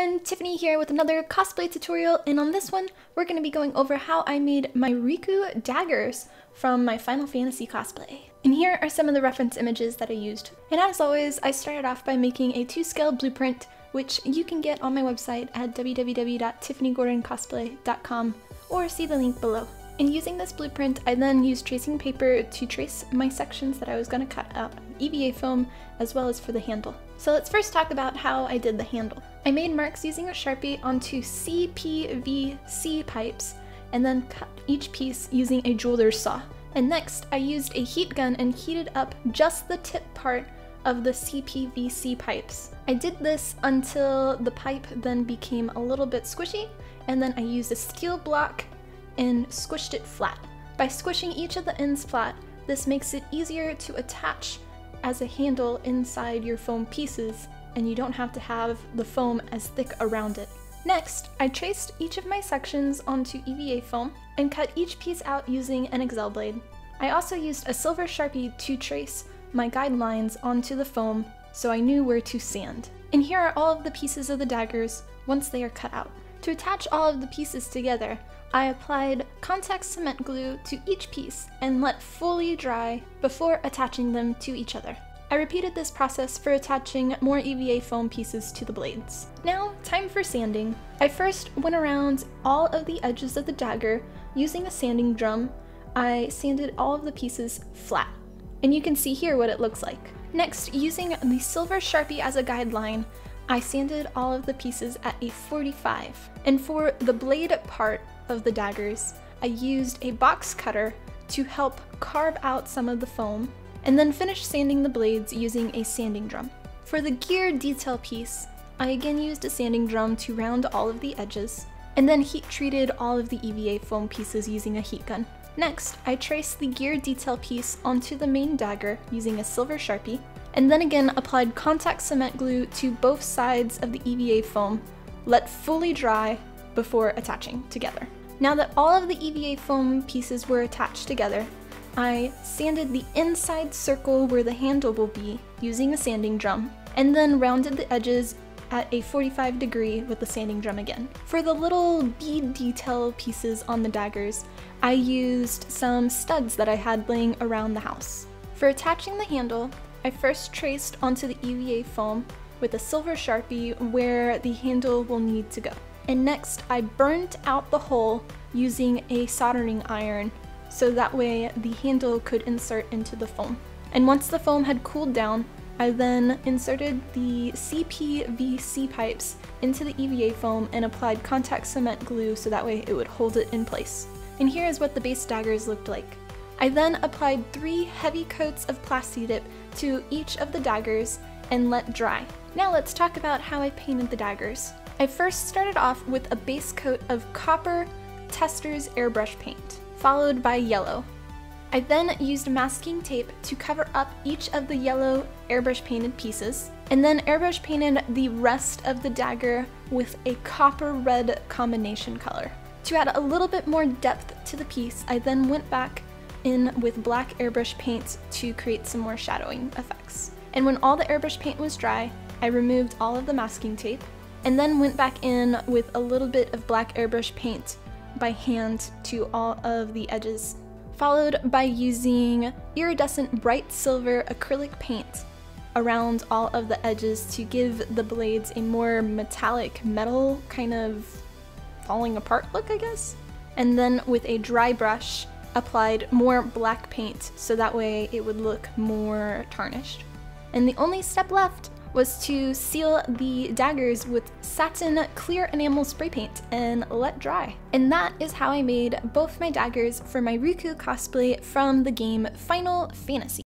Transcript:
everyone, Tiffany here with another cosplay tutorial, and on this one, we're going to be going over how I made my Rikku daggers from my Final Fantasy cosplay. And here are some of the reference images that I used. And as always, I started off by making a two-scale blueprint, which you can get on my website at www.tiffanygordoncosplay.com or see the link below. And using this blueprint, I then used tracing paper to trace my sections that I was going to cut out EVA foam as well as for the handle. So let's first talk about how I did the handle. I made marks using a Sharpie onto CPVC pipes and then cut each piece using a jeweler's saw. And next, I used a heat gun and heated up just the tip part of the CPVC pipes. I did this until the pipe then became a little bit squishy, and then I used a steel block and squished it flat. By squishing each of the ends flat, this makes it easier to attach as a handle inside your foam pieces, and you don't have to have the foam as thick around it. Next, I traced each of my sections onto EVA foam and cut each piece out using an Excel blade. I also used a silver sharpie to trace my guidelines onto the foam so I knew where to sand. And here are all of the pieces of the daggers once they are cut out. To attach all of the pieces together, I applied contact cement glue to each piece and let fully dry before attaching them to each other. I repeated this process for attaching more EVA foam pieces to the blades. Now, time for sanding. I first went around all of the edges of the dagger using a sanding drum. I sanded all of the pieces flat, and you can see here what it looks like. Next, using the silver sharpie as a guideline, I sanded all of the pieces at a 45. And for the blade part of the daggers, I used a box cutter to help carve out some of the foam, and then finished sanding the blades using a sanding drum. For the gear detail piece, I again used a sanding drum to round all of the edges, and then heat treated all of the EVA foam pieces using a heat gun. Next, I traced the gear detail piece onto the main dagger using a silver sharpie, and then again applied contact cement glue to both sides of the EVA foam, let fully dry before attaching together. Now that all of the EVA foam pieces were attached together, I sanded the inside circle where the handle will be using a sanding drum, and then rounded the edges at a 45 degree with the sanding drum again. For the little bead detail pieces on the daggers, I used some studs that I had laying around the house. For attaching the handle, I first traced onto the EVA foam with a silver sharpie where the handle will need to go. And next I burnt out the hole using a soldering iron so that way the handle could insert into the foam. And once the foam had cooled down, I then inserted the CPVC pipes into the EVA foam and applied contact cement glue so that way it would hold it in place. And here is what the base daggers looked like. I then applied three heavy coats of Plasti-Dip to each of the daggers and let dry. Now let's talk about how I painted the daggers. I first started off with a base coat of copper Testors airbrush paint, followed by yellow. I then used masking tape to cover up each of the yellow airbrush painted pieces, and then airbrush painted the rest of the dagger with a copper red combination color. To add a little bit more depth to the piece, I then went back in with black airbrush paint to create some more shadowing effects. And when all the airbrush paint was dry, I removed all of the masking tape and then went back in with a little bit of black airbrush paint by hand to all of the edges, followed by using iridescent bright silver acrylic paint around all of the edges to give the blades a more metallic metal kind of falling apart look, I guess. And then with a dry brush, applied more black paint so that way it would look more tarnished. And the only step left was to seal the daggers with satin clear enamel spray paint and let dry. And that is how I made both my daggers for my Rikku cosplay from the game Final Fantasy.